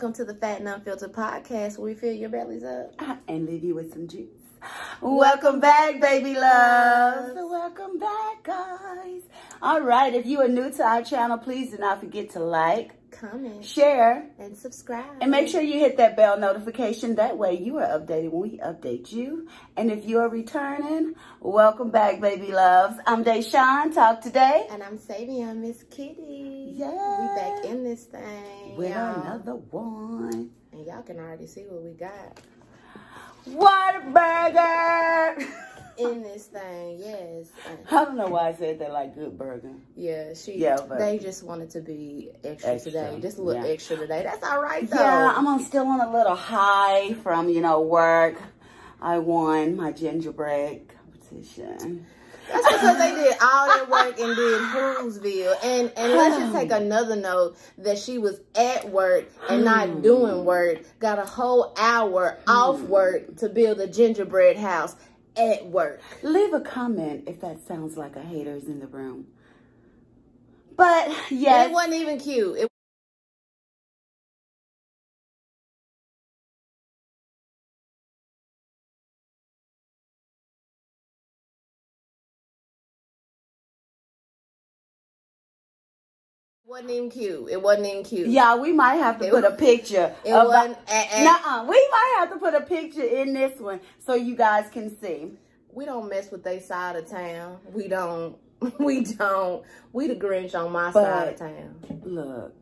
Welcome to the Fat and Unfiltered podcast where we fill your bellies up. Ah, and leave you with some juice. Welcome back, baby loves. Welcome back, guys. All right, if you are new to our channel, please do not forget to like, Comment share, and subscribe. and make sure you hit that bell notification. That way you are updated when we update you. And if you are returning, welcome back, baby loves. I'm Deshawn. Talk today. And I'm Savion, Miss Kitty. Yeah. We back in this thing. With another one. And y'all can already see what we got Whataburger! in this thing. Yes. I don't know why I said that like good burger. Yeah, she. Yeah, but- they just wanted to be extra, Extra, today, just a little yeah. extra today. That's all right though. Yeah, I'm on, still on a little high from, you know, work. I won my gingerbread competition. That's because they did all that work and did Whoville. And and let's just take another note that she was at work and not hmm. doing work. Got a whole hour off hmm. work to build a gingerbread house at work. Leave a comment if that sounds like a hater's in the room. But And yes, it wasn't even cute. It wasn't even cute. It wasn't even cute. yeah, we might have to It put a picture. It of- wasn't. eh. Nuh-uh, we might have to put a picture in this one so you guys can see. We don't mess with they side of town. We don't. We don't. We the Grinch on my But- side of town. Look,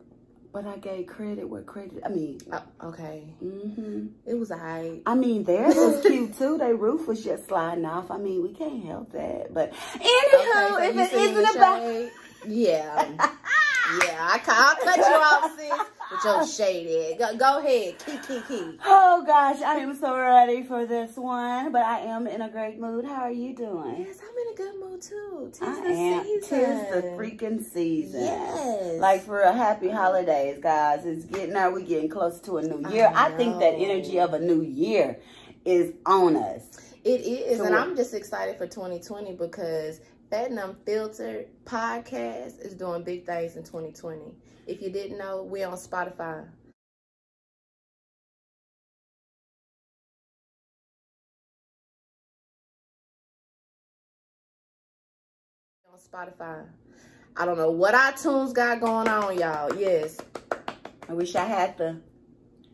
but I gave credit where credit. I mean, Uh, okay. hmm It was a alright. I mean, theirs was cute too. Their roof was just sliding off. I mean, we can't help that. But anywho, Okay, so if it isn't about? Yeah. yeah, I, I'll cut you off, sis, with your shade. Go, go ahead. Key, key, key. Oh gosh, I am so ready for this one. But I am in a great mood. How are you doing? Yes, I'm in a good mood, too. Tis I the am. season. Tis the freaking season. Yes. Like for a happy holidays, guys. It's getting now we getting close to a new year. I, think that energy of a new year is on us. It is, So and I'm just excited for 2020 because Fat and Unfiltered podcast is doing big things in 2020. If you didn't know, we're on Spotify. On Spotify. I don't know what iTunes got going on, y'all. Yes. I wish I had the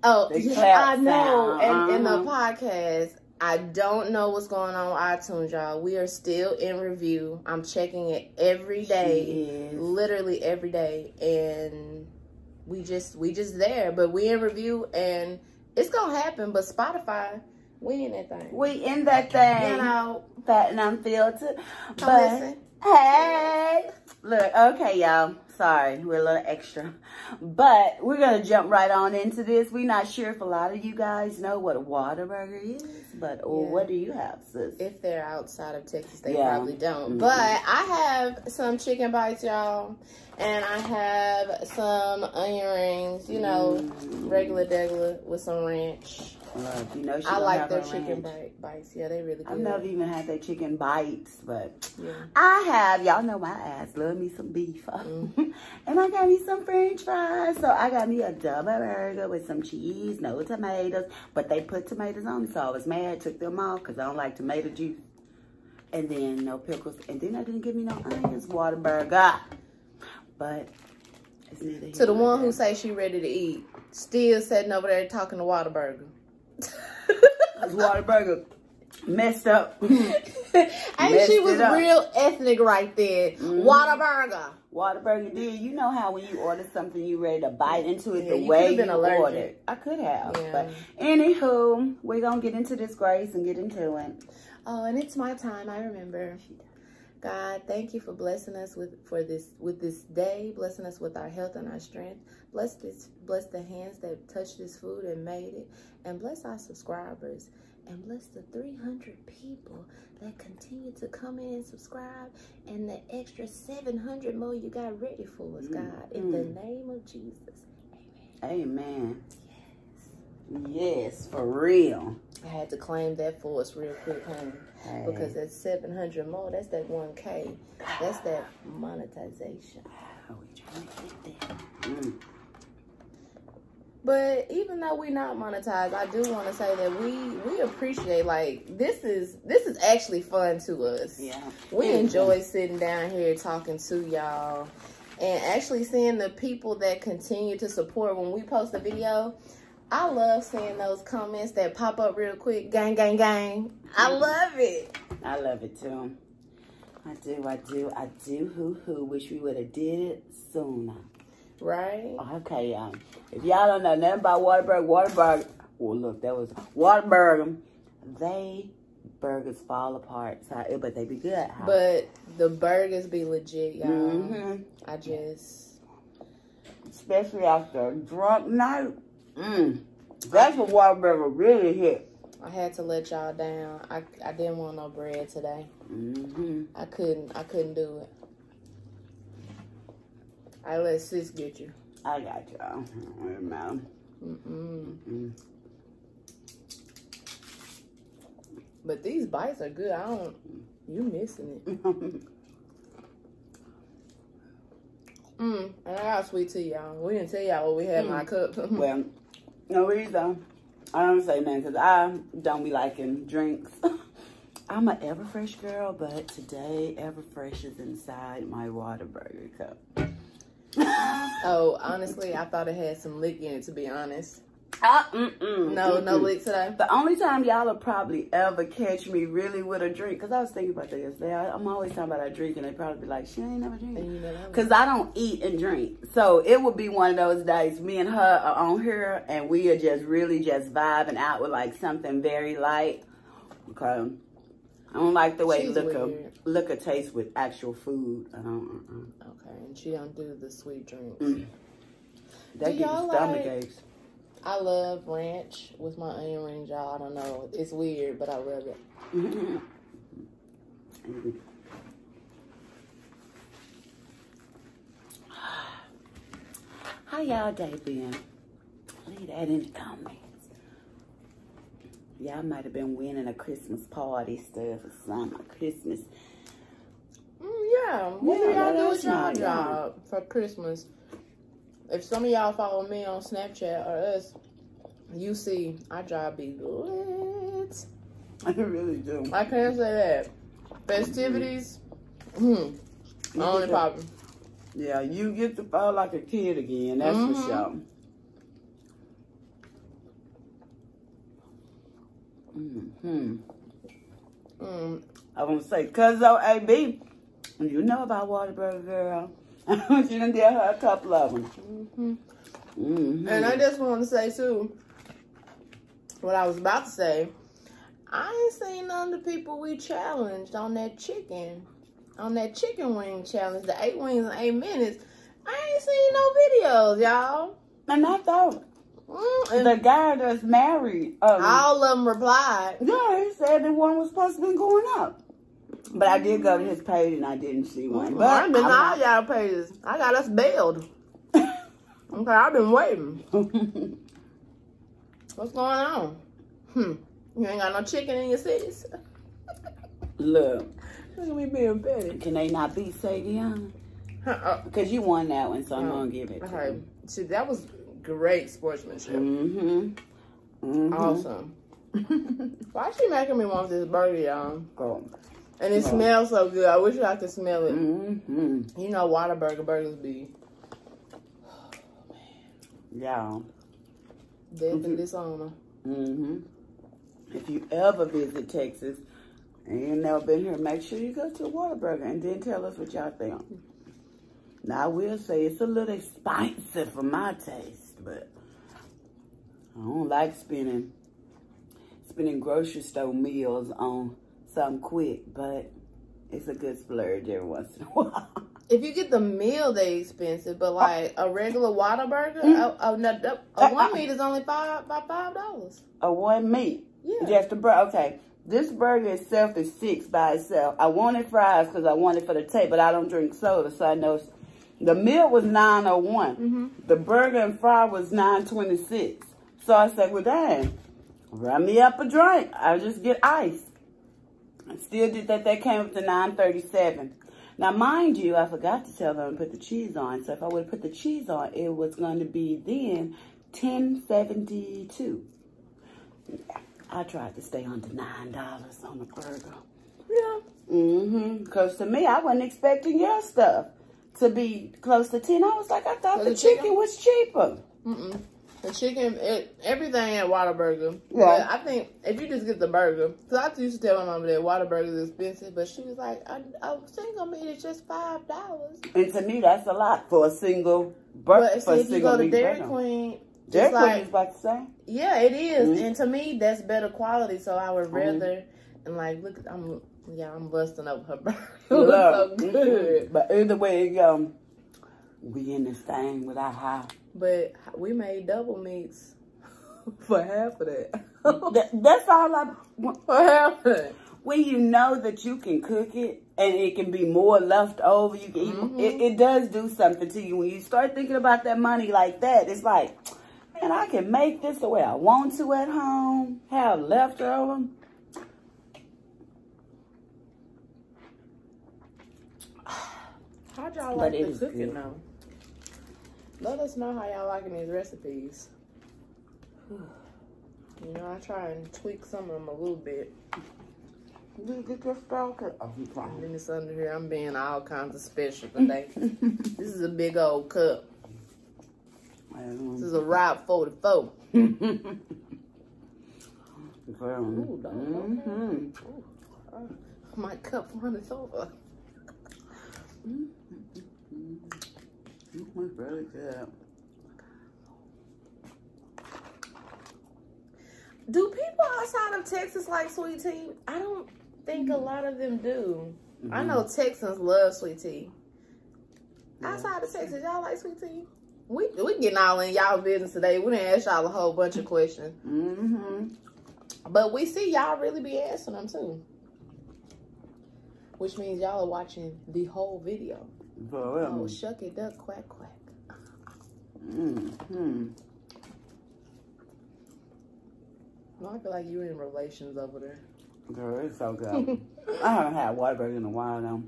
Oh, The yeah, I know. And in the podcast, I don't know what's going on with iTunes, y'all. We are still in review. I'm checking it every day, literally every day, and we just we just there. But we in review, and it's gonna happen. But Spotify, we in that thing. We in that thing. You know, fat and unfiltered. come But listen. Hey, look, okay, y'all. Sorry, we're a little extra, but we're gonna jump right on into this. We're not sure if a lot of you guys know what a Whataburger is, but oh, Yeah. what do you have, sis? If they're outside of Texas, they Yeah. probably don't. Mhm. But I have some chicken bites, y'all, and I have some onion rings. You know, Mm. regular degular with some ranch. Look, you know I like their chicken bite, bites. Yeah, they really good. I've never even had their chicken bites, but Yeah. I have. Y'all know my ass love me some beef, Mm. and I got me some French fries. So I got me a double burger with some cheese, no tomatoes, but they put tomatoes on so I was mad. Took them off because I don't like tomato juice, and then no pickles, and then I didn't give me no onions. Whataburger, but To the one who there. say she ready to eat, still sitting over there talking to Whataburger. Cause Whataburger messed up. and she was real ethnic right there. Mhm. Whataburger. Whataburger did. You know how when you order something, you ready to bite into it Yeah, the you way you allergic. ordered. I could have, Yeah. but anywho, we're gonna get into this grace and get into it. Oh, and it's my time. I remember. God, thank you for blessing us with for this with this day, blessing us with our health and our strength. Bless this, bless the hands that touched this food and made it, and bless our subscribers, and bless the 300 people that continue to come in and subscribe, and the extra 700 more you got ready for us, mm, God. In the mm. name of Jesus, Amen. Amen. Yes, for real. I had to claim that for us real quick, honey. Hey. Because that's 700 more. That's that 1K. That's that monetization. How we trying to get there? Mm. But even though we're not monetized, I do want to say that we we appreciate like this is this is actually fun to us. Yeah. We enjoy sitting down here talking to y'all and actually seeing the people that continue to support when we post a video. I love seeing those comments that pop up real quick. Gang, gang, gang. I love it. I love it too. I do, I do, I do. Hoo hoo. Wish we would have did it sooner. Right? Okay, y'all. If y'all don't know nothing about Whataburger, Whataburger, well, look, that was Whataburger. They burgers fall apart, so, but they be good. Huh? But the burgers be legit, y'all. Mhm. I just, especially after a drunk night, mm, that's what Whataburger really hit. I had to let y'all down. I, I didn't want no bread today. Mm-hmm. I couldn't, I couldn't do it. I let sis get you. I got y'all. Remember. Mm-mm. Mm. But these bites are good. I don't, you missing it. Mm, and I got sweet tea, y'all. We didn't tell y'all what we had in my cup. well, no reason. I don't say nothing because I don't be liking drinks. I'm an Everfresh girl, but today Everfresh is inside my Whataburger cup. oh, honestly, I thought it had some lick in it, to be honest. Ah, mm-mm, No, no mm-mm. lick today. The only time y'all will probably ever catch me really with a drink, because I was thinking about that yesterday. I, I'm always talking about a drink, and they probably be like, she ain't never drink. And you know that Because I don't eat and drink. So it would be one of those days, me and her are on here, and we are just really just vibing out with like something very light. Okay. I don't like the way She's liquor, weird. liquor tastes with actual food. I don't, uh-uh. Okay, and she don't do the sweet drinks. Mm. That Do gives stomach like- aches. I love ranch with my onion rings, y'all. I don't know. It's weird, but I love it. How y'all day been? Leave that in the comments. Y'all might have been winning a Christmas party stuff or something. Christmas. Mm, yeah. What do y'all do with y'all job for Christmas? If some of y'all follow me on Snapchat or us, you see our job be lit. I really do. I can't say that. Festivities, hmm, only popping. Yeah, you get to feel like a kid again. That's Mhm. for sure. hmm Mm, I want to say, cuz though, AB, you know about Whataburger, girl. I want you to get her a couple of them. hmm Mm-hmm. And I just want to say too, what I was about to say. I ain't seen none of the people we challenged on that chicken, on that chicken wing challenge, the eight wings in eight minutes. I ain't seen no videos, y'all. and I thought Mm, and the guy that's married, um, all of them replied. yeah, he said the one was supposed to be going up. But I did go to his page and I didn't see one. But I've been all y'all pages. I got us bailed. Okay, I've been waiting. What's going on? Hmm. You ain't got no chicken in your cities. Look, Look at me being petty. can they not Savion? Uh, Because you won that one, so I'm Oh, going to give it to you. See, that was great sportsmanship. Mm-hmm. Mm-hmm. Awesome. Why is she making me want this burger, y'all? Go. And it Oh. smells so good. I wish I could smell it. Mm-hmm. You know, Whataburger burgers be Yeah. death Mhm. and dishonor. Mm-hmm. If you ever visit Texas and you've never been here, make sure you go to Whataburger and then tell us what y'all think. Now, I will say it's a little expensive for my taste, but I don't like spending spending grocery store meals on something quick, but it's a good splurge every once in a while. If you get the meal, they expensive, but like a regular Whataburger, Mm. a, a, a, one uh. meat is only five by five dollars. A one meat. Yeah. Just a burger. Okay. This burger itself is six by itself. I wanted fries because I wanted for the taste, but I don't drink soda, so I know. The meal was nine oh one. Mm-hmm. The burger and fry was nine twenty six. So I said, well, dang, run me up a drink. I'll just get ice. I still did that. That came up to nine thirty seven. Now, mind you, I forgot to tell them to put the cheese on. So if I would have put the cheese on, it was going to be then ten seventy two. I tried to stay under nine dollars on the burger. Yeah. Mm-hmm. Because to me, I wasn't expecting your stuff to be close to ten. I was like, I thought Was the chicken chicken? was cheaper. Mm-mm. The chicken, it, everything at Whataburger. Yeah. But I think if you just get the burger, because I used to tell my mom that Whataburger is expensive, but she was like, a, I single meat is just five dollars. And to me, that's a lot for a single burger. But see, a if you go to Dairy burger. Queen, Dairy Queen like is about the same. yeah, it is. Mhm. and to me, that's better quality. So I would Mhm. rather and like look, I'm yeah, I'm busting up her burger. it so Love. good. But either way go, we in this thing with our high. But we made double meats for half of that. That, that's all I. for half of that. When you know that you can cook it and it can be more left over, you can. Mhm. It, it does do something to you when you start thinking about that money like that. It's like, man, I can make this the way I want to at home. Have leftover. How'd y'all like the cooking good. though? Let us know how y'all liking these recipes. You know, I try and tweak some of them a little bit. Did you get your stove? Oh, I'm And fine. then this under here, I'm being all kinds of special today. this is a big old cup. This is a Route 44. Mhm. Ooh, dog, okay. Mhm. My cup runneth over. It was really good. Do people outside of Texas like sweet tea? I don't think a lot of them do. I know Texans love sweet tea. Yeah. Outside of Texas, y'all like sweet tea? We we getting all in y'all business today. We didn't ask y'all a whole bunch of questions, Mm-hmm. but we see y'all really be asking them too. Which means y'all are watching the whole video. For real. Oh, shuck it, duck, quack, quack. Mm-hmm. Well, I feel like you're in relations over there. Girl, it's so good. I haven't had Whataburger in a while now.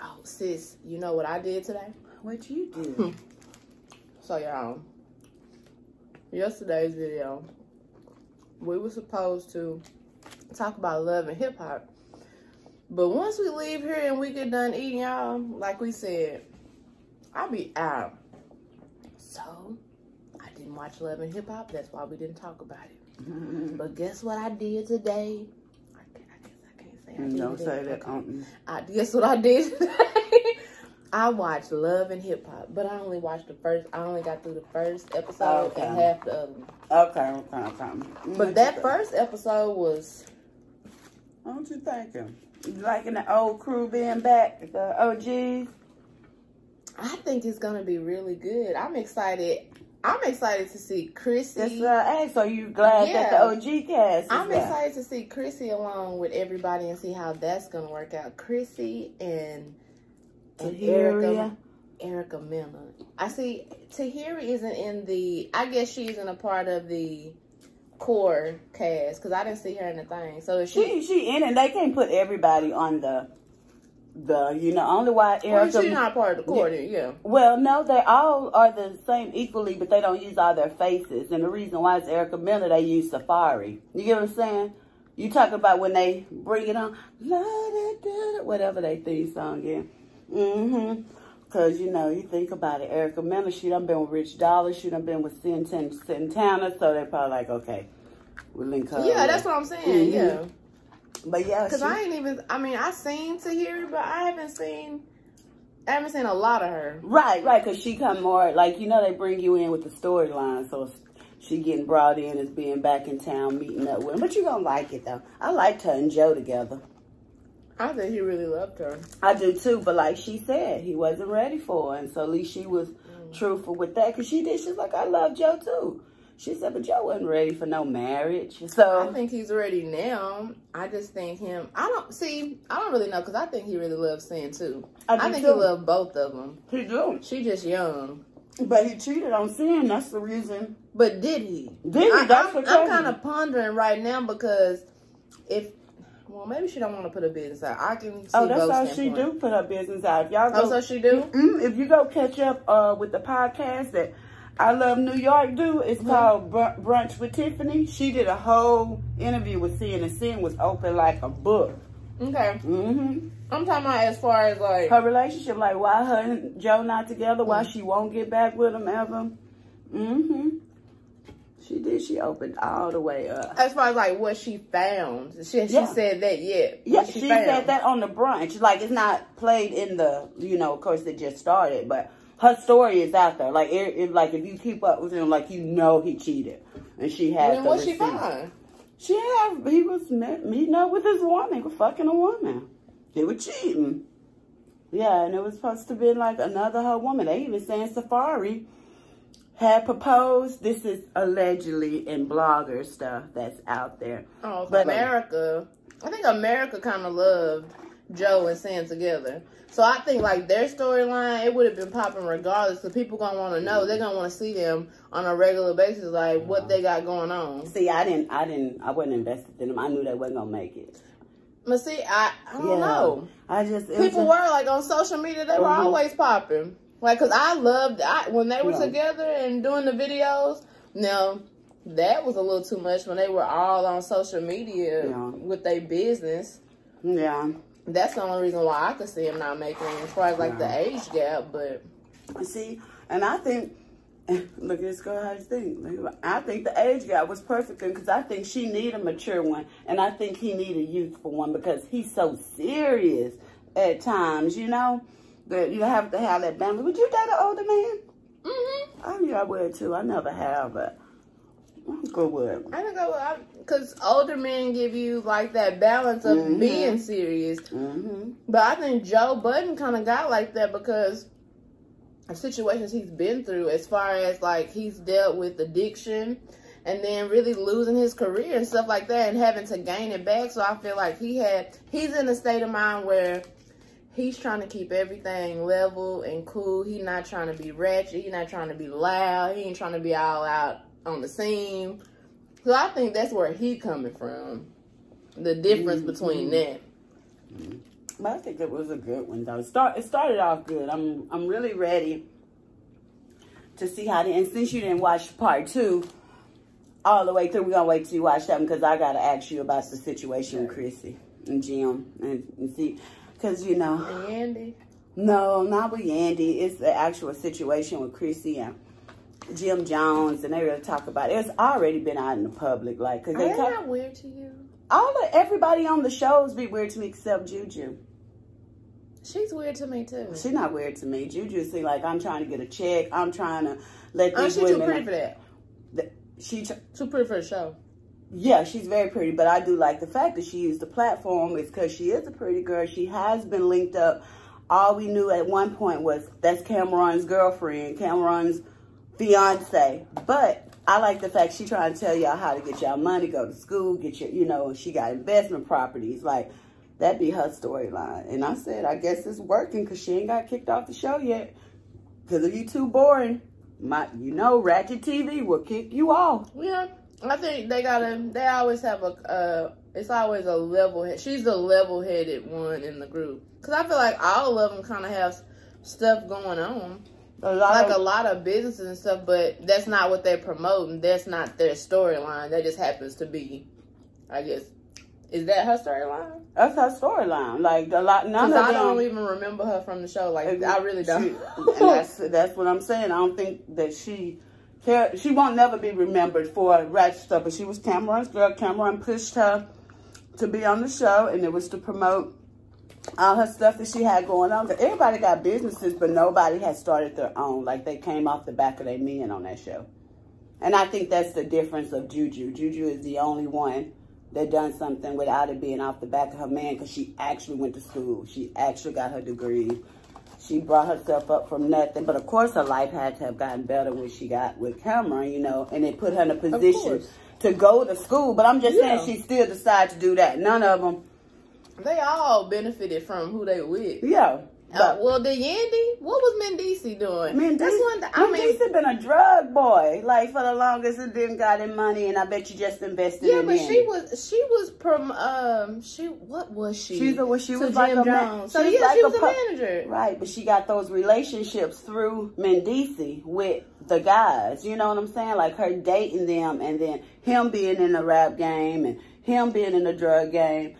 Oh, sis, you know what I did today? What you do? So y'all, yesterday's video, we were supposed to talk about love and hip hop. But once we leave here and we get done eating, y'all, like we said, I'll be out. So I didn't watch Love and Hip Hop. That's why we didn't talk about it. But guess what I did today? I, guess I can't say I did Don't say that. Okay. I guess what I did today. I watched Love and Hip Hop, but I only watched the first. I only got through the first episode Okay. and half the other. okay, okay, okay. But that first episode was What you thinking? You liking the old crew being back, the OGs? I think it's gonna be really good. I'm excited. I'm excited to see Chrissy. That's what I asked. So you glad that the OG cast is I'm back? excited to see Chrissy along with everybody and see how that's gonna work out. Chrissy and and Erica. Erica Mena. I see Tahiry isn't in the. I guess she's in a part of the core cast because I didn't see her in the thing. So she? She she in it. They can't put everybody on the the you know only why Well, Erica. she's not part of the core, then, yeah. Well, no, they all are the same equally, but they don't use all their faces. And the reason why is Erica Miller, they use Safaree. You get what I'm saying? You talking about when they bring it on, whatever they theme song is. Mm-hmm. Because, you know, you think about it, Erica Miller, she done been with Rich Dollar, she done been with Sintan, Santana, so they probably like, okay, we'll link her. Yeah, that's what I'm saying. Mhm. Yeah, But yeah, because I ain't even. I mean, I seen Tahiry, but I haven't seen. I haven't seen a lot of her. Right, right, because she come more like you know they bring you in with the storyline, so she getting brought in as being back in town, meeting up with him. But you gonna like it though. I liked her and Joe together. I think he really loved her. I do too, but like she said, he wasn't ready for her, and so at least she was mm. truthful with that because she did. She's like, I love Joe too. She said, but Joe wasn't ready for no marriage, So I think he's ready now. I just think him. I don't see. I don't really know because I think he really loves Cyn too. I, I, think too. he loved both of them. He do, She just young. but he cheated on Cyn. That's the reason. But did he? Did he? I, I'm kind of pondering right now because if, well, maybe she don't want to put her business out. I can see Oh, that's how she do put her business out. If y'all go Oh, so she do? Mm, if you go catch up uh, with the podcast that I Love New York do, It's mm-hmm. called Br- Brunch with Tiffany. She did a whole interview with Cyn. and Cyn was open like a book. Okay. Mm-hmm. I'm talking about as far as like her relationship, like why her and Joe not together, why mm-hmm. she won't get back with him ever. Mm-hmm. She did. She opened all the way up. As far as like what she found, she, she yeah. said that yet. Yeah, she, she said that on the brunch. Like it's not played in the, you know, of course it just started, but her story is out there. Like it, it like if you keep up with him, like you know he cheated, and she had. And what she find? She had. He was meeting up with his woman, was fucking a woman. They were cheating. Yeah, and it was supposed to be like another her woman. They even saying Safaree had proposed. This is allegedly in blogger stuff that's out there. Oh, but America, I think America kind of loved Joe and Sam together. So I think like their storyline, it would have been popping regardless. Because people gonna want to know. They're gonna want to see them on a regular basis, like what they got going on. See, I didn't, I didn't, I wasn't invested in them. I knew they wasn't gonna make it. But see, I, I don't yeah, know. I just people were like on social media. They were mm-hmm. always popping. Like, cause I loved I when they were together and doing the videos. Now that was a little too much when they were all on social media yeah. with their business. Yeah, that's the only reason why I could see him not making it as far as like yeah. the age gap. But you see, and I think. Look at this girl, how do you think? I think the age gap was perfect because I think she need a mature one, and I think he need a youthful one because he's so serious at times, you know that you have to have that balance. Would you date an older man? Mm-hmm. I knew I would too. I never have, but I'm good with I I would, because older men give you like that balance of mm-hmm. being serious. Mm-hmm. But I think Joe Budden kind of got like that because of situations he's been through, as far as like he's dealt with addiction and then really losing his career and stuff like that and having to gain it back. So I feel like he had, he's in a state of mind where he's trying to keep everything level and cool. He's not trying to be ratchet. He's not trying to be loud. He ain't trying to be all out on the scene. So I think that's where he coming from. The difference mm-hmm. between that. Mm-hmm. But I think it was a good one though. It start it started off good. I'm I'm really ready to see how the and since you didn't watch part two all the way through, we're gonna wait till you watch that one because I gotta ask you about the situation with Chrissy and Jim and, and see because, you know. And? No, not with Yandy. It's the actual situation with Chrissy and Jim Jones. And they really talk about it. It's already been out in the public. Like, cause they talk, not weird to you? All the, everybody on the shows be weird to me except Juju. She's weird to me too. She's not weird to me. Juju see like I'm trying to get a check. I'm trying to let these oh, she's women. too pretty for that. The, she too pretty for the show. Yeah, she's very pretty, but I do like the fact that she used the platform is because she is a pretty girl. She has been linked up. All we knew at one point was that's Cameron's girlfriend, Cameron's fiance. But I like the fact she trying to tell y'all how to get y'all money, go to school, get your, you know, she got investment properties. Like, that'd be her storyline. And I said, I guess it's working because she ain't got kicked off the show yet. Because if you too boring, my, you know, Ratchet TV will kick you off. Yeah. I think they gotta. They always have a. Uh, it's always a level. head. She's the level headed one in the group because I feel like all of them kind of have stuff going on. A like of, a lot of businesses and stuff, but that's not what they're promoting. That's not their storyline. That just happens to be, I guess. Is that her storyline? That's her storyline. Like a lot, none of I them. I don't even remember her from the show. Like I really don't. She, that's that's what I'm saying. I don't think that she she won't never be remembered for ratchet stuff, but she was Cameron's girl. Cameron pushed her to be on the show, and it was to promote all her stuff that she had going on. Everybody got businesses, but nobody had started their own. Like they came off the back of their men on that show. And I think that's the difference of Juju. Juju is the only one that done something without it being off the back of her man because she actually went to school. She actually got her degree she brought herself up from nothing. But of course, her life had to have gotten better when she got with Cameron, you know, and it put her in a position to go to school. But I'm just yeah. saying, she still decided to do that. None of them. They all benefited from who they with. Yeah. Uh, well, the Yandy, what was Mendeecees doing? Mendeecees, That's one. Th- I mean, been a drug boy, like for the longest. It didn't got him money, and I bet you just invested. yeah, in but him. she was she was from um she what was she? She's a well, she was like a man. So she was yeah, like she a was a, pu- manager. Right, but she got those relationships through Mendeecees with the guys. You know what I'm saying? Like her dating them, and then him being in the rap game, and him being in the drug game.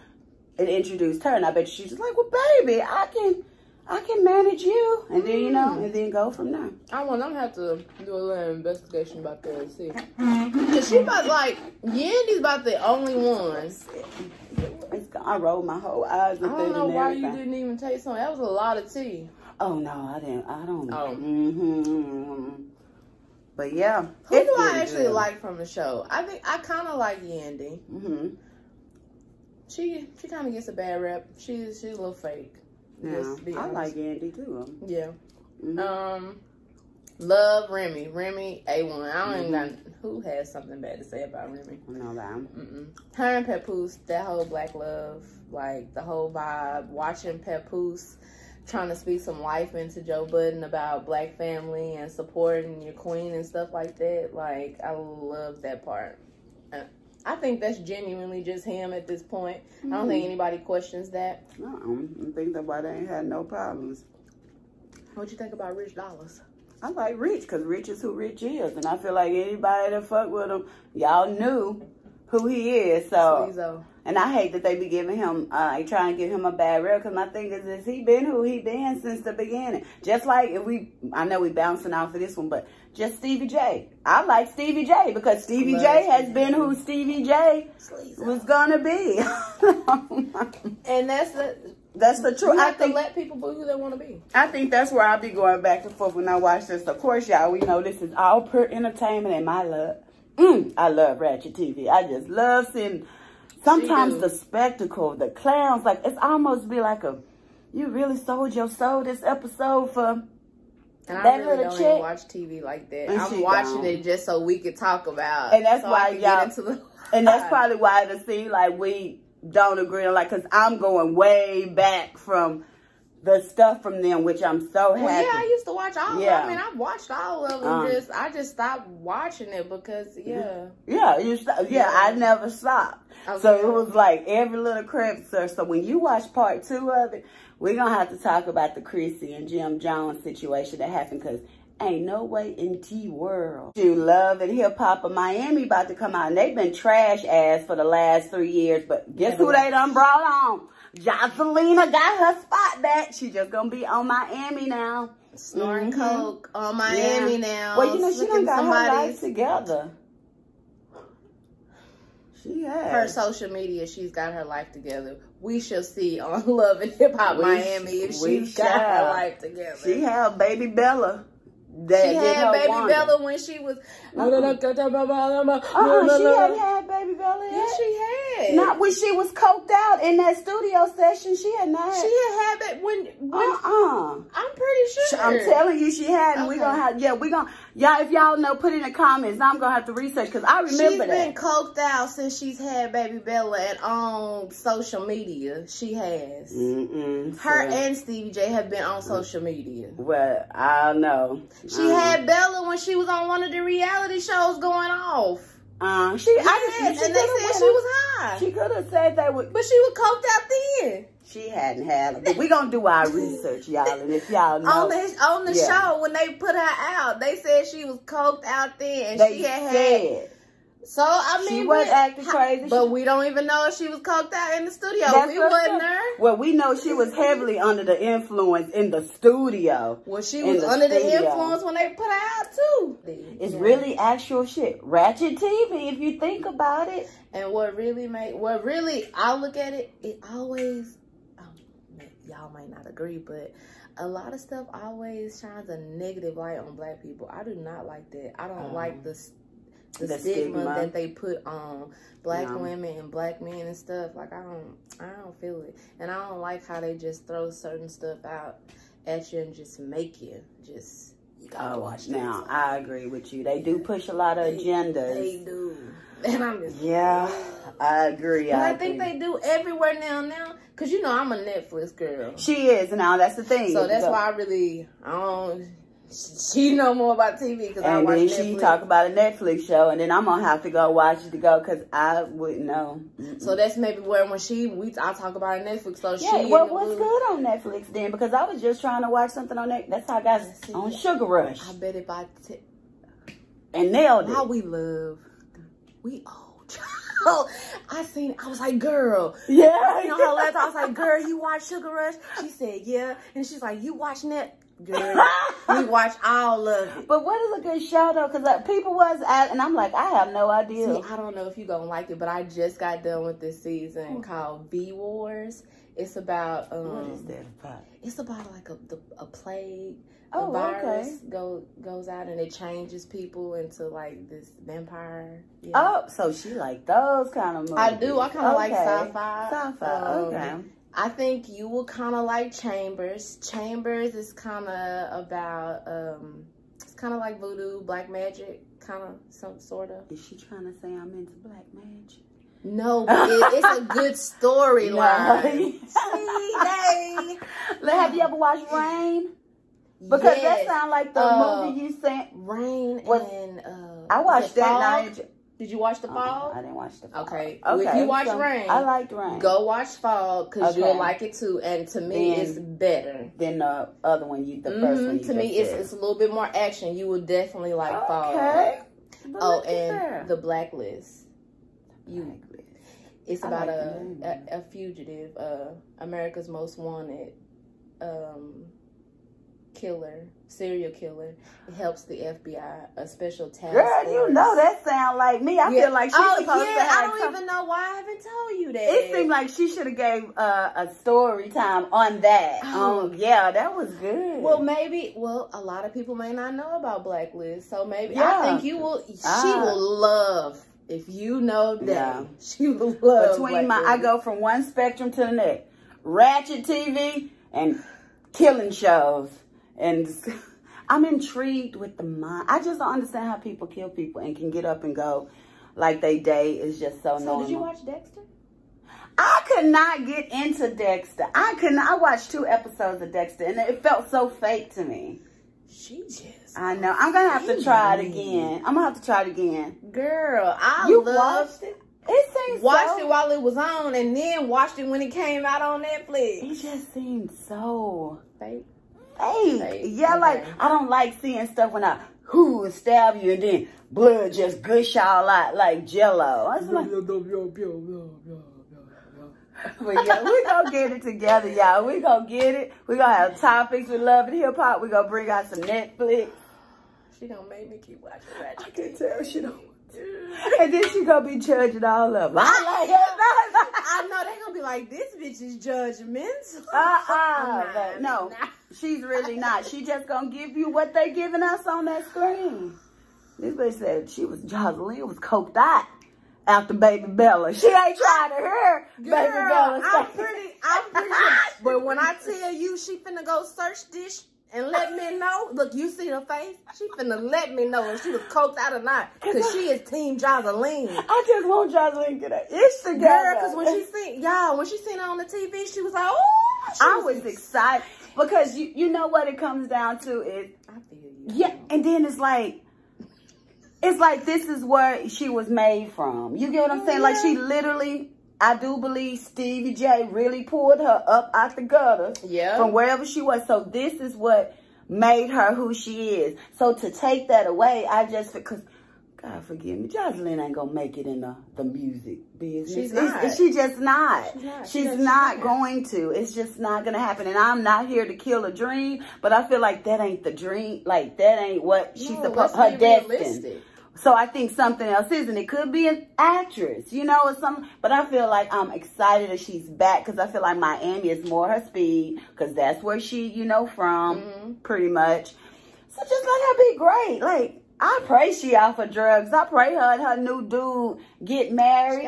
It introduced her, and I bet she's just like, "Well, baby, I can, I can manage you," and then you know, Mm. and then go from there. I want them to have to do a little investigation about that and see. Cause she about like Yandy's about the only one. I rolled my whole eyes I don't know why you didn't even taste some. That was a lot of tea. Oh no, I didn't. I don't. Oh. Mm-hmm. But yeah, Who do I actually good. like from the show? I think I kind of like Yandy. Mm-hmm. She she kind of gets a bad rep. She's she's a little fake. Yeah, Just to be I like Andy too. Yeah. Mhm. Um, love Remy. Remy A one. I don't even Mhm. got who has something bad to say about Remy. No, know that. Mm-mm. Her and Papoose, that whole black love, like the whole vibe. Watching Papoose trying to speak some life into Joe Budden about black family and supporting your queen and stuff like that. Like I love that part. I think that's genuinely just him at this point. I don't mm-hmm. think anybody questions that. Uh-uh. I think that's why they ain't had no problems. What you think about Rich Dollaz? I like Rich because Rich is who Rich is, and I feel like anybody that fuck with him, y'all knew who he is. So, Lizzo. And I hate that they be giving him, uh, they trying to give him a bad rep because my thing is, is he been who he been since the beginning. Just like if we, I know we bouncing off of this one, but just Stevie J. I like Stevie J because Stevie J has Stevie been who Stevie J was gonna be. And that's the that's the truth. I have to think let people be who they want to be. I think that's where I'll be going back and forth when I watch this. Of course, y'all, we know this is all pure entertainment and my love. Mm, I love Ratchet TV. I just love seeing sometimes the spectacle, the clowns. Like, it's almost be like a, you really sold your soul this episode for, And I That really don't even watch TV like that. And I'm watching gone. it just so we could talk about. And that's so why y'all- and that's probably why the scene, like, we don't agree on, like, because I'm going way back from the stuff from them, which I'm so happy. Well, yeah, I used to watch all. Yeah. of them. I mean, I've watched all of them. Um, just I just stopped watching it because yeah. Yeah, you yeah, Yeah. I never stopped. Okay. So it was like every little crevice. So when you watch part two of it, we're gonna have to talk about the Chrissy and Jim Jones situation that happened because ain't no way in T world. You love and hip hop of Miami about to come out, and they've been trash ass for the last three years. But guess who they done brought on? Joseline got her spot back. She just gonna be on Miami now. Snoring Mhm. coke on Miami Yeah. now. Well, you know she done got her somebody's- life together. She has. her social media, she's got her life together. We shall see on Love and Hip Hop We- Miami if she's got her life together. She had baby Bella. That She had baby. Bella when she was. Uh-uh. She hadn't had baby Bella yet. She had. Not when she was coked out in that studio session. She had not. She had had that when. when uh-uh. I'm pretty sure. I'm telling you, she had. And we Okay. gonna have. Yeah, we gonna. Y'all, if y'all know, put in the comments. I'm gonna have to research because I remember She's that. been coked out since she's had baby Bella and on social media. She has. Mm-mm, Her so- and Stevie J have been on mm. social media. Well, I don't know. She Uh, had Bella when she was on one of the reality shows going off. Um, she. I Yes, just, and they said she was high. She could have said they would. but she was coked out then. She hadn't had it. But we gonna do our research, y'all. And if y'all know, On the on the Yeah. show when they put her out, they said she was coked out then and they she had had said So I mean, she but- acting crazy. But we don't even know if she was coked out in the studio. That's we wasn't there. Well, we know she was heavily under the influence in the studio. Well, she was the under the influence when they put her out too. It's Yeah. really actual shit. Ratchet TV, if you think about it. And what really made what really I look at it, it always um, y'all might not agree, but a lot of stuff always shines a negative light on black people. I do not like that. I don't Um, like the s- the, the stigma, stigma. that they put on black No. women and black men and stuff. Like I don't I don't feel it. And I don't like how they just throw certain stuff out at you and just make you just you gotta Oh, watch now. I agree with you. They do push a lot of They- agendas. They do. And I'm just yeah, I agree. I agree. think they do everywhere now. Now, Cause you know I'm a Netflix girl. She is now. That's the thing. So that's why I really I don't. She know more about TV because I watch Netflix. And then she talk about a Netflix show, and then I'm gonna have to go watch it to go because I wouldn't know. So that's maybe where when she we I talk about Netflix. So Yeah, she well, what's good on Netflix then? Because I was just trying to watch something on that. That's how I got See, on Sugar Rush I bet if I t- and nailed how we love, we old. I seen. I was like, girl. Yeah, You know her last. time I was like, girl, you watch Sugar Rush? She said, yeah. And she's like, you watch Net? Girl, we watch all of it. But what is a good show though? Because like, people was at, and I'm like, I have no idea. See, I don't know if you gonna like it, but I just got done with this season called V Wars. It's about um, what is that about? It's about like a the, a plague. Oh, virus okay. go goes out and it changes people into like this vampire. Yeah. Oh, so she like those kind of movies. I do. I kind of like Okay. sci-fi. Sci-fi. Um, okay. I think you will kind of like Chambers. Chambers is kind of about um, it's kind of like voodoo, black magic, kind of some sort of. Is she trying to say I'm into black magic? No, it, it's a good storyline. No. Have you ever watched Rain? Because that sounds like the Uh, movie you sent. Rain Was- and uh, I watched that. Fall? and I enjoy- Did you watch the fall? I didn't watch the fall. Okay. Okay. If you watch so Rain, I liked Rain. Go watch Fall because Okay. you'll like it too. And to me, Then- it's better. than the other one, you the first Mhm, one. To me, it's it's a little bit more action. You will definitely like Fall. okay. Oh, and there. the Blacklist. You, Blacklist. it's I about like a, a a fugitive, uh, America's most wanted, um, killer, serial killer. It helps the FBI, a special task. Girl, you know that sound like me. I Yeah. feel like she's oh supposed yeah, to have I don't even know why I haven't told you that. It seemed like she should have gave uh, a story time on that. Oh. Um, yeah, that was good. Well, maybe. Well, a lot of people may not know about Blacklist, so maybe Yeah. I think you will. She Ah. will love if you know that. Yeah. She will love. between my, I go from one spectrum to the next. Ratchet TV and killing shows, and I'm intrigued with the mind. I just don't understand how people kill people and can get up and go like they day is just so, So normal. did you watch Dexter? I could not get into Dexter. I could not. I watched two episodes of Dexter, and it felt so fake to me. She just I know. I'm gonna have to try it again. I'm gonna have to try it again. girl. I you love watched it? It seems watched so, it while it was on, and then watched it when it came out on Netflix. It just seemed so Fake. Fake. Fake, Yeah, like. I don't like seeing stuff when I who stab you and then blood just gush all out like Jello. I was like, but yeah, we gonna get it together, y'all. We gonna get it. We gonna have topics. We love it, hip hop. We gonna bring out some Netflix. She gonna make me keep watching I Ratchet. can tell she don't. And then she gonna be judging all of them. I I know they gonna be like, this bitch is judgmental. Uh-uh, no, nah. she's really not. She just gonna give you what they giving us on that screen. This bitch said she was Joseline was coked out after Baby Bella. She ain't trying to hear Baby Bella. I'm pretty, I'm pretty. But when I tell you she finna go search this and let me know, look, you see her face? She finna let me know if she was coked out or not. Cause she is Team Joseline. I just want Joseline to get her ish together. Girl, cause when she seen, y'all, when she seen her on the TV, she was like, oh, I was excited because you you know what it comes down to is I feel you. Yeah, and then it's like, it's like this is where she was made from. You get what I'm saying? Like she literally, I do believe Stevie J really pulled her up out the gutter Yeah. from wherever she was. So this is what made her who she is. So to take that away, I just because. God forgive me, Joseline ain't gonna make it in the, the music business. She's It's- not. she just not. She's not. She's She's not not. going to. It's just not gonna happen. And I'm not here to kill a dream, but I feel like that ain't the dream. Like that ain't what she's No, supposed. Her destiny. So I think something else is, and it could be an actress, you know, or something. But I feel like I'm excited that she's back because I feel like Miami is more her speed because that's where she, you know, from Mhm. pretty much. So just let her be great. Like I pray she off of drugs. I pray her and her new dude get married.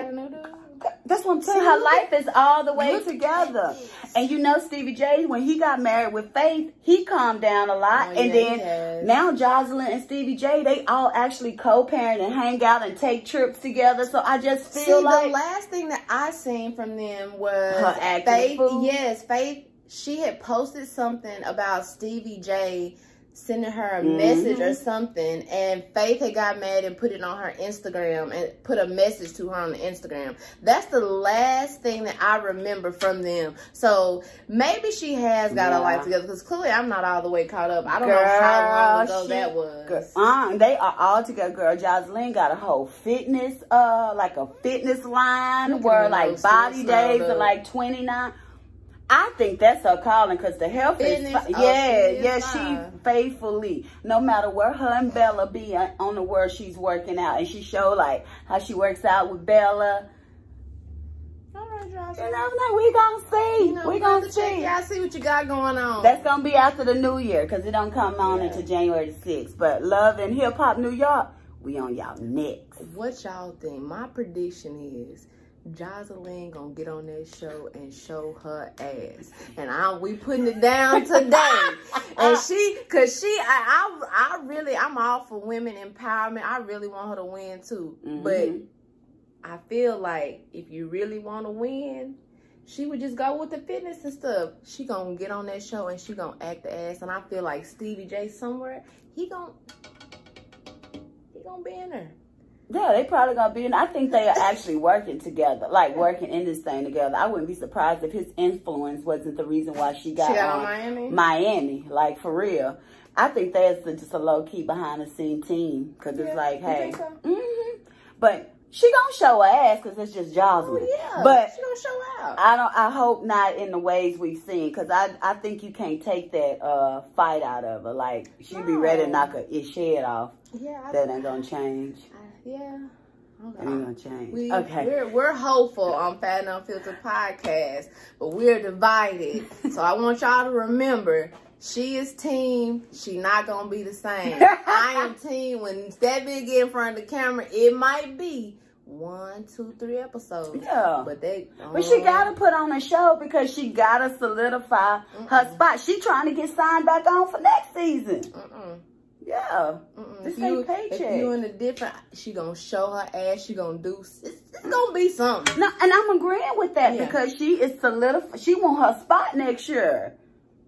That's what I'm saying. Her life is all the way together. And you know, Stevie J, when he got married with Faith, he calmed down a lot. Oh, and yeah, then now Joseline and Stevie J, they all actually co-parent and hang out and take trips together. So I just feel See, like the last thing that I seen from them was Her acting Faith. Yes, Faith. She had posted something about Stevie J sending her a Mhm. message or something, and Faith had got mad and put it on her Instagram and put a message to her on the Instagram. That's the last thing that I remember from them. So maybe she has got Yeah. her life together because clearly I'm not all the way caught up. I don't know how long ago she- that was. Girl, uh, they are all together, girl. Joseline got a whole fitness, uh, like a fitness line where like body days snowed are like 29. I think that's her calling because the health Fitness, is, yeah, yeah, she faithfully, no matter where her and Bella be on on the world, she's working out. And she show like how she works out with Bella. You know, like, we gonna see. You know, we we gonna to see. y'all see what you got going on. That's gonna be after the new year because it don't come on Yeah. until January the 6th. But Love and Hip Hop New York, we on y'all next. what y'all think? My prediction is Joseline gonna get on that show and show her ass, and I we putting it down today. and she, cause she, I, I, I really, I'm all for women empowerment. I really want her to win too, but Mhm. I feel like if you really want to win. She would just go with the fitness and stuff. She gonna get on that show and she gonna act the ass. And I feel like Stevie J somewhere, he gonna he gonna be in there. Yeah, they probably gonna be. And I think they are actually working together, like working in this thing together. I wouldn't be surprised if his influence wasn't the reason why she got, She got on Miami. Miami, like for real. I think that's just a low key behind the scene team because Yeah, it's like, hey, so? hmm but she gonna show her ass because it's just Oh yeah, but she gonna show out. I don't. I hope not in the ways we've seen, because I I think you can't take that uh fight out of her. Like she be ready to knock her his head off. yeah, I, That ain't gonna change. I- yeah. Okay. ain't gonna change. We, okay. we're, we're hopeful on Fat and Unfiltered podcast, but we're divided. so I want y'all to remember, she is team. She not gonna be the same. I am team. When that big get in front of the camera, it might be one, two, three episodes. Yeah. But they. But she um, gotta put on a show because she gotta solidify her spot. She trying to get signed back on for next season. Mm-mm. Yeah. Mm-mm. This If you, ain't paycheck. if you in a different, she gonna show her ass. She gonna do. It's, it's gonna be something. No, and I'm agreeing with that Yeah. because she is solidified. She want her spot next year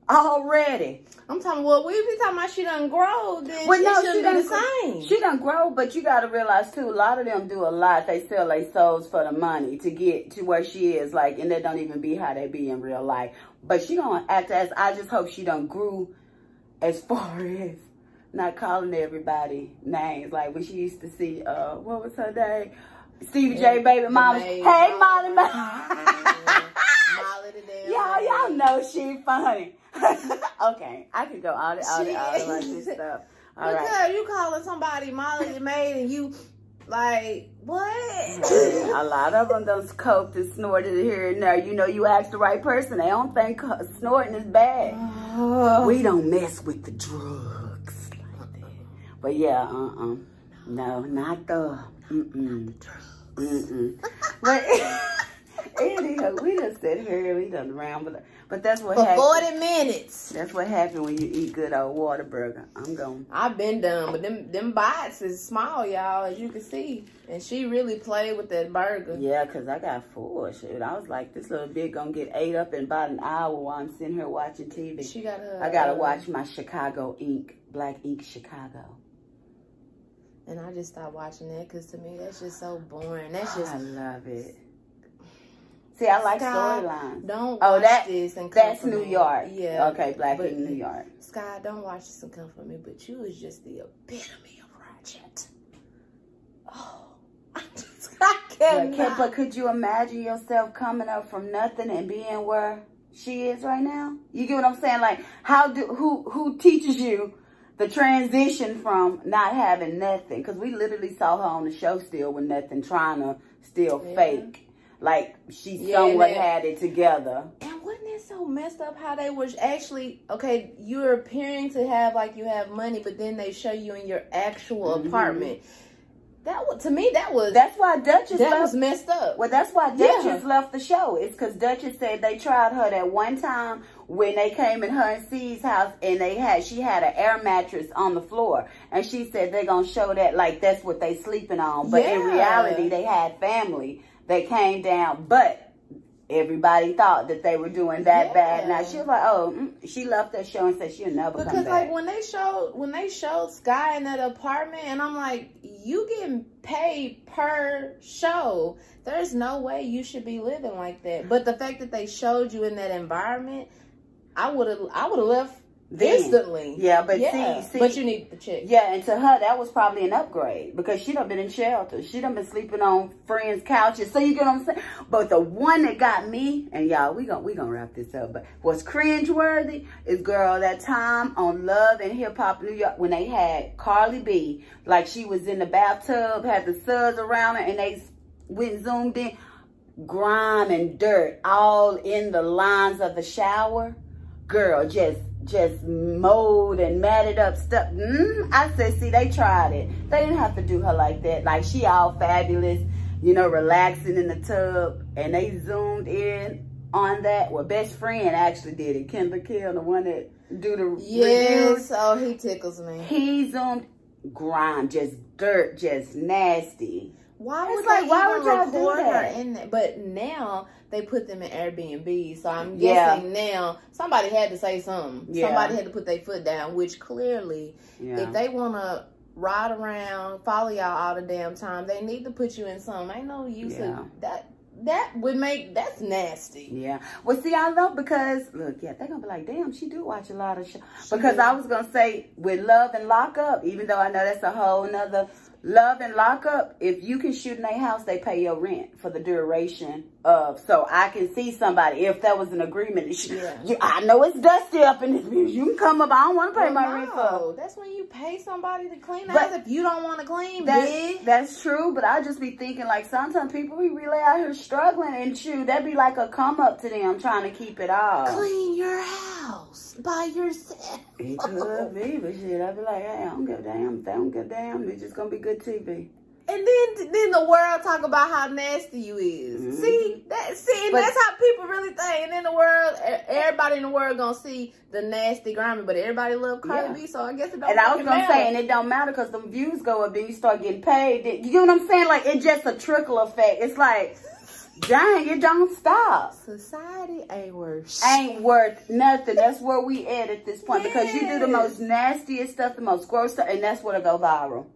already. I'm talking. Well, we be talking about she done grow. Then Well, she no, she done the grow- same. She done grow, but you got to realize too. A lot of them do a lot. They sell their souls for the money to get to where she is. Like, and that don't even be how they be in real life. But she gonna act as. I just hope she done grew as far as not calling everybody names. Like when she used to see, uh, what was her name? Stevie J. Baby Mama. Hey, Molly. Molly Y'all, y'all know she funny. okay, I can go all the all the all the this stuff. All right. Because you calling somebody Molly the maid and you like what? a lot of them done coped and snorted here and there. You know, you ask the right person, they don't think snorting is bad. We don't mess with the drugs. But yeah, uh-uh. No, not the, mm-mm. Mm-mm. But anyhow, we done sit here, we done rambled. But that's what For happens. 40 minutes. That's what happened when you eat good old Whataburger. I'm going. I've been done, but them them bites is small, y'all, as you can see. And she really played with that burger. Yeah, 'cause I got full. Shit, I was like, this little bit gonna get ate up in about an hour while I'm sitting here watching TV. She got her. I gotta uh, watch my Chicago Ink, Black Ink Chicago. And I just stopped watching that because to me that's just so boring. That's just I love it. See, I like storylines. don't Oh, watch that- this and come That's New me. York. Yeah. Okay, Black but- Ink New York. Sky, don't watch this and come for me, but you is just the epitome of ratchet. Oh, I just I cannot. can- but could you imagine yourself coming up from nothing and being where she is right now? You get what I'm saying? Like, how do who who teaches you the transition from not having nothing? Because we literally saw her on the show still with nothing, trying to still Yeah. fake. Like she Yeah, somewhat had it together. And wasn't it so messed up how they was actually okay? You're appearing to have like you have money, but then they show you in your actual Mhm. apartment. That was to me. That was That's why Duchess that left. was messed up. well, that's why Yeah. Duchess left the show. It's because Duchess said they tried her that one time when they came in her and C's house and they had she had an air mattress on the floor and she said they're gonna show that like that's what they sleeping on. But in reality, they had family that came down, but. Everybody thought that they were doing that bad. Now Yeah. she was like, "Oh, mm, she left that show and said she'll never come Because like when they showed when they showed Sky in that apartment, and I'm like, you getting paid per show. There's no way you should be living like that. But the fact that they showed you in that environment, I would have I would have left Then. instantly. Yeah, but yeah. see, see, but you need the check. Yeah, and to her that was probably an upgrade because she done been in shelter. She done been sleeping on friends' couches. So you get what I'm saying? But the one that got me, and y'all, we gon' we gonna wrap this up, but was cringe worthy is girl that time on Love and Hip Hop New York when they had Cardi B, like she was in the bathtub, had the suds around her, and they went zoomed in, grime and dirt all in the lines of the shower. Girl, just just mowed and matted up stuff. Mm, I said, see, they tried it. They didn't have to do her like that. Like she all fabulous, you know, relaxing in the tub, and they zoomed in on that. Well, best friend actually did it. Kendall Kyndall, the one that do the reviews. Yes. Oh, he tickles me. He zoomed grime, just dirt, just nasty. Why It's would like, they why even would y'all do that? her in that? But now they put them in Airbnb, so I'm Yeah. guessing now somebody had to say something. Yeah. Somebody had to put their foot down, which clearly, Yeah. if they want to ride around, follow y'all all the damn time, they need to put you in something. Ain't no use Yeah. of that. That would make that's nasty. Yeah. Well, see, I love because look, yeah, they're gonna be like, damn, she do watch a lot of show. She Because do. I was gonna say with Love and Lock Up, even though I know that's a whole nother Love and Lock Up. If you can shoot in their house, they pay your rent for the duration of. So I can see somebody if that was an agreement. She- Yeah. you- I know it's dusty up in this bitch. You can come up. I don't want to pay Well, my rent for. no, that's when you pay somebody to clean But- house if you don't want to clean, That, bitch. that's true, but I just be thinking like sometimes people we really out here struggling and shoot, that'd be like a come up to them trying to keep it all. Clean your house by yourself. It could be, but shit, I'd be like, hey, I don't give a damn. Don't give a damn, it's just gonna be good TV. And then then the world talk about how nasty you is. Mhm. See that see But- that's how people really think. And then the world everybody in the world gonna see the nasty grimy, but everybody love Cardi Yeah. B, so I guess it don't And I was gonna matter. say, and it don't matter because the views go up, then you start getting paid. You know what I'm saying? Like it's just a trickle effect. It's like, dang, it don't stop. Society ain't worth Ain't worth nothing. That's where we at at this point because you do the most nastiest stuff, the most gross stuff, and that's what'll go viral.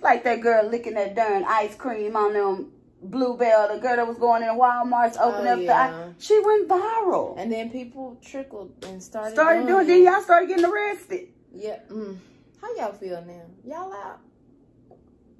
Like that girl licking that darn ice cream on them Blue Bell, the girl that was going in Walmart's opening Oh, up the yeah. ice. She went viral. And then people trickled and started started doing, it. then y'all started getting arrested. Yeah. Mm. How y'all feel now? Y'all out?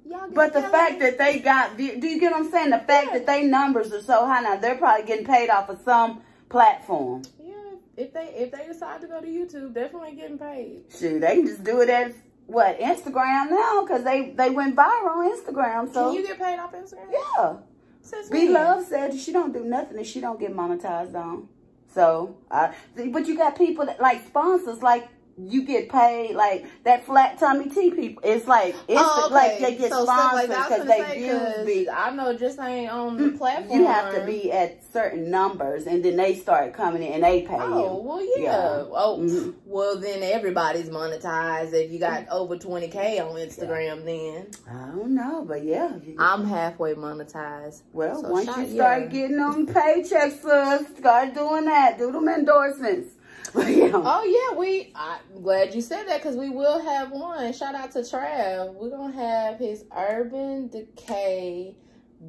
Y'all get But the fact that they got, do you get what I'm saying? The fact Yeah. that they numbers are so high now, they're probably getting paid off of some platform. yeah, if they if they decide to go to YouTube, definitely getting paid. Shoot, they can just do it as what Instagram now because they they went viral on Instagram. So Can you get paid off Instagram? yeah, Since B? Love said she don't do nothing that she don't get monetized on. So, uh, but you got people that like sponsors like. You get paid like that flat tummy tea people. It's like it's Oh, like they get So stuff sponsors like that, I because they gonna say, views 'cause be I know just ain't on the platform. Mm, You have to be at certain numbers, and then they start coming in and they pay Oh you. well, yeah. Yeah. Oh Mhm. well, then everybody's monetized if you got over twenty k on Instagram. Then I don't know, but yeah. I'm halfway monetized. well, so once shot- you start yeah. getting them paychecks, sis, start doing that. Do them endorsements. Yeah. Oh yeah, we. I'm glad you said that because we will have one. Shout out to Trav. We're gonna have his Urban Decay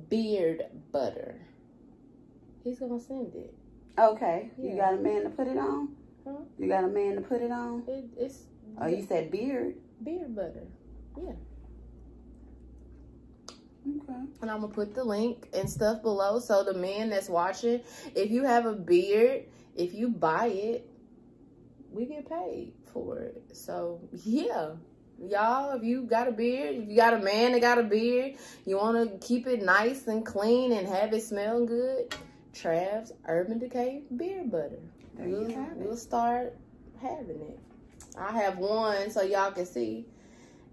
beard butter. He's gonna send it. Okay, you got a man to put it on. Huh? You got a man to put it on. it it's Oh, you said beard. beard butter. Yeah. Okay. And I'm gonna put the link and stuff below. So the man that's watching, if you have a beard, if you buy it, we get paid for it. So yeah. Y'all, if you got a beard, if you got a man that got a beard, you wanna keep it nice and clean and have it smell good, Trav's Urban Decay Beard Butter. There we'll, have it. we'll start having it. I have one so y'all can see.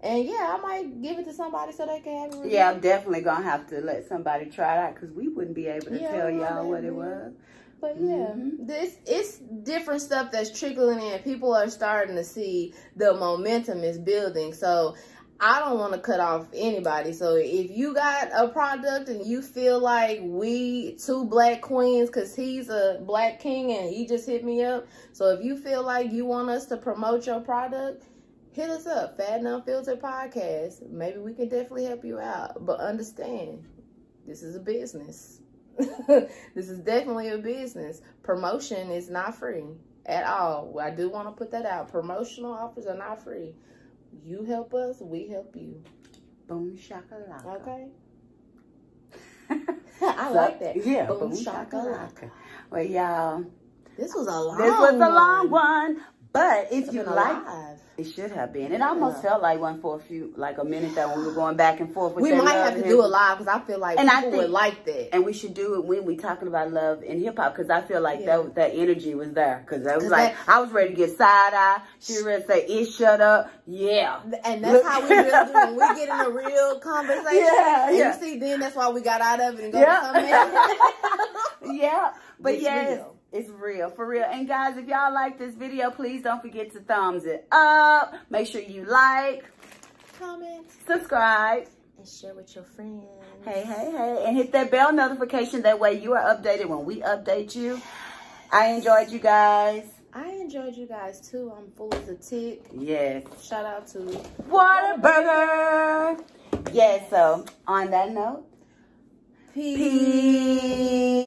And yeah, I might give it to somebody so they can have it. Yeah, I'm definitely gonna have to let somebody try it out because we wouldn't be able to Yeah, tell y'all what it was. But yeah, Mhm. this it's different stuff that's trickling in. People are starting to see the momentum is building. So I don't want to cut off anybody. So if you got a product and you feel like we two black queens, cause he's a black king and he just hit me up. So if you feel like you want us to promote your product, hit us up. Fat and Unfiltered Podcast. Maybe we can definitely help you out. But understand, this is a business. this is definitely a business. Promotion is not free at all. I do want to put that out. Promotional offers are not free. You help us, we help you. Boom shakalaka. Okay? I So, like that. Yeah, Boom boom shakalaka. shakalaka. Well, y'all, This was a long this was a long one. one. But if you like, alive. it should have been. It almost felt like one for a few, like a minute that when we were going back and forth. We might have to do it live because I feel like And I people would like that. And we should do it when we talking about love and hip hop because I feel like Yeah. that that energy was there because I was 'Cause like that- I was ready to get side eye. She was ready to say it shut up. Yeah, And that's how we really do when we get in a real conversation. Yeah, and yeah. you see, then that's why we got out of it and go Yeah. to something yeah. But yes, real. It's real for real. And guys, if y'all like this video, please don't forget to thumbs it up. Make sure you like, Comment subscribe. and share with your friends. Hey, hey, hey. And hit that bell notification. That way you are updated when we update you. I enjoyed you guys. I enjoyed you guys too. I'm full as a tick. Yes. Shout out to Water Whataburger. Yes, so on that note, Peace. peace.